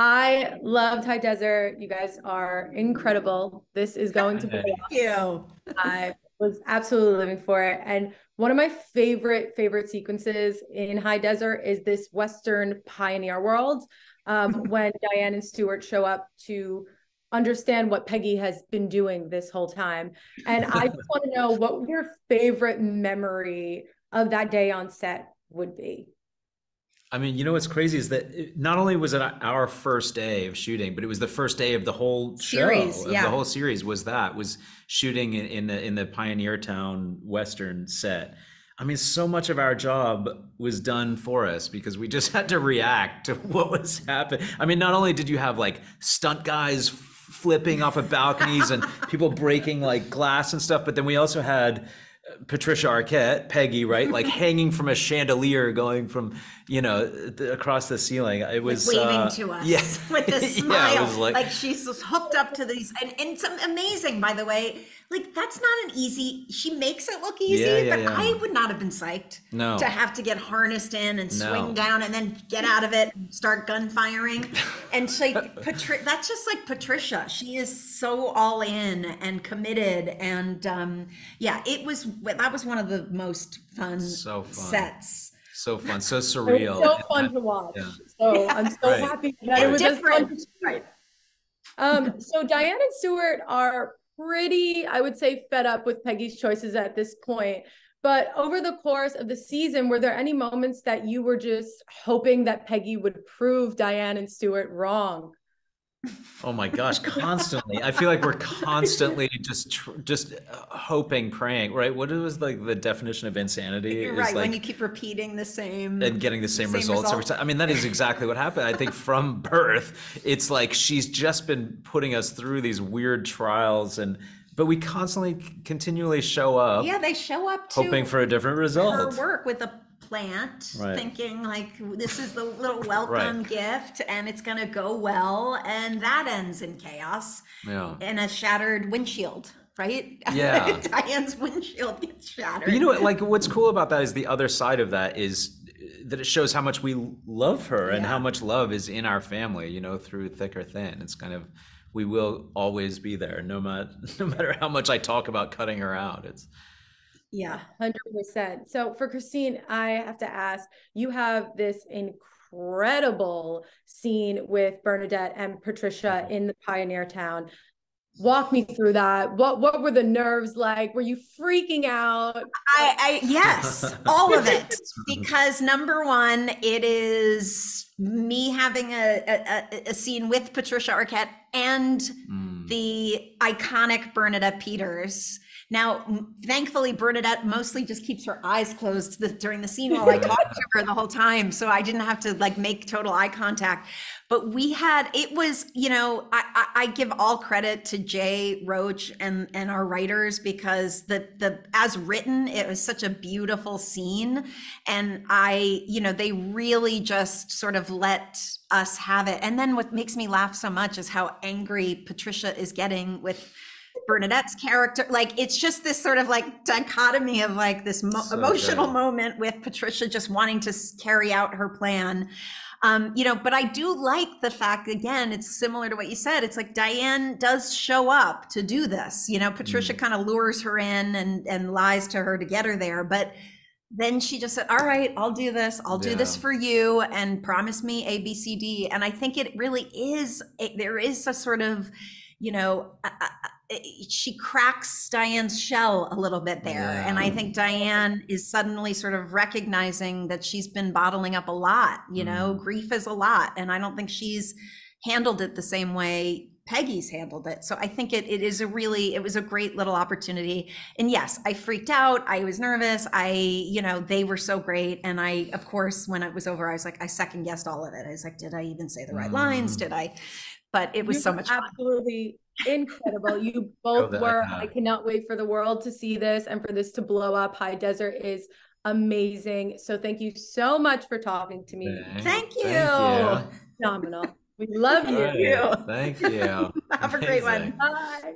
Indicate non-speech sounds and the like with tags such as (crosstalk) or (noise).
I loved High Desert. You guys are incredible. This is going to be. Thank you. I was absolutely living for it. And one of my favorite, favorite sequences in High Desert is this Western pioneer world um, (laughs) when Diane and Stuart show up to understand what Peggy has been doing this whole time. And I just (laughs) want to know what your favorite memory of that day on set would be. I mean, you know what's crazy is that it, not only was it our first day of shooting, but it was the first day of the whole Series, show. yeah. The whole series was that was shooting in, in the in the Pioneer Town Western set. I mean, so much of our job was done for us because we just (laughs) had to react to (laughs) what was happening. I mean, not only did you have like stunt guys flipping off of balconies and people breaking like glass and stuff, but then we also had Patricia Arquette, Peggy, right, like (laughs) hanging from a chandelier, going from you know th- across the ceiling. It was waving uh, to us yeah, (laughs) with a (laughs) smile. was like, like, she's just hooked up to these and, and some amazing by the way like that's not an easy she makes it look easy Yeah, yeah, but yeah. i would not have been psyched No. to have to get harnessed in and swing No. down and then get out of it and start gun firing and she, like Patri- that's just like patricia she is so all in and committed and um yeah it was that was one of the most fun, So fun. sets so fun, so surreal. so fun to watch. Yeah. So I'm so Right. happy that it and was as fun different to right Um, so Diane and Stuart are pretty, I would say, fed up with Peggy's choices at this point. But over the course of the season, were there any moments that you were just hoping that Peggy would prove Diane and Stuart wrong? Oh my (laughs) gosh, constantly. I feel like we're constantly just tr- just uh, hoping, praying, right? What was like the definition of insanity? You're right. when you keep repeating the same and getting the same, Same results every time. I mean, that is exactly what happened. I think from (laughs) birth, it's like she's just been putting us through these weird trials, and but we constantly, continually show up, yeah, they show up hoping for a different result. her result. work with a plant, Right. thinking like this is the little (laughs) welcome Right. gift, and it's gonna go well, and that ends in chaos Yeah. and a shattered windshield. Right? Yeah. (laughs) Diane's windshield gets shattered. But you know what? Like, what's cool about that is the other side of that is uh, that it shows how much we love her and how much love is in our family. You know, through thick or thin. It's kind of we will always be there, no matter (laughs) no matter how much I talk about cutting her out. It's yeah. 100%. So for Christine, I have to ask you have this incredible scene with Bernadette and Patricia mm-hmm. in the Pioneer Town. Walk me through that. What what were the nerves like? Were you freaking out? I, I yes, (laughs) all of it. Because number one, it is me having a, a, a- scene with Patricia Arquette and mm, the iconic Bernadette Peters. Now, thankfully, Bernadette mostly just keeps her eyes closed the, during the scene while I talk to her the whole time, so I didn't have to like make total eye contact. But we had it was, you know, I, I, I give all credit to Jay Roach and and our writers because the the as written, it was such a beautiful scene, and I, you know, they really just sort of let us have it. And then what makes me laugh so much is how angry Patricia is getting with Bernadette's character. Like it's just this sort of like dichotomy of like this mo- So emotional good. moment with Patricia just wanting to carry out her plan. Um, you know, but I do like the fact again, it's similar to what you said. It's like Diane does show up to do this. You know, Patricia Mm. kind of lures her in and and lies to her to get her there, but then she just said, "All right, I'll do this. I'll do this for you, and promise me A, B, C, D." And I think it really is. A, there is a sort of, you know, she cracks Diane's shell a little bit there, and I think Diane is suddenly sort of recognizing that she's been bottling up a lot. You know, Mm. grief is a lot, and I don't think she's handled it the same way Peggy's handled it. So I think it it is a really it was a great little opportunity. And yes, I freaked out. I was nervous. I, you know, they were so great. And I, of course, when it was over, I was like, I second guessed all of it. I was like, did I even say the right lines? Mm. Did I? But it was You so were much fun. absolutely incredible. You (laughs) both that, were. yeah. I cannot wait for the world to see this and for this to blow up. High Desert is amazing. So thank you so much for talking to me. Thank you. Phenomenal. We love you. Right, Thank you. (laughs) Have a great one. Bye.